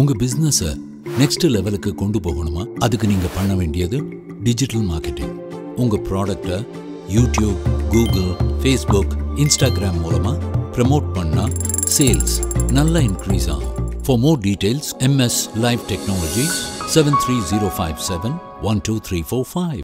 உங்க பிசினஸ நெக்ஸ்ட் லெவலுக்கு கொண்டு போகணுமா? அதுக்கு நீங்க பண்ண வேண்டியது டிஜிட்டல் மார்க்கெட்டிங் உங்க ப்ராடக்டை யூடியூப் கூகுள் ஃபேஸ்புக் இன்ஸ்டாகிராம் மூலமா ப்ரமோட் பண்ணா சேல்ஸ் நல்லா இன்க்ரீஸ் ஆகும். For more details M S live technologies seven three zero five seven one two three four five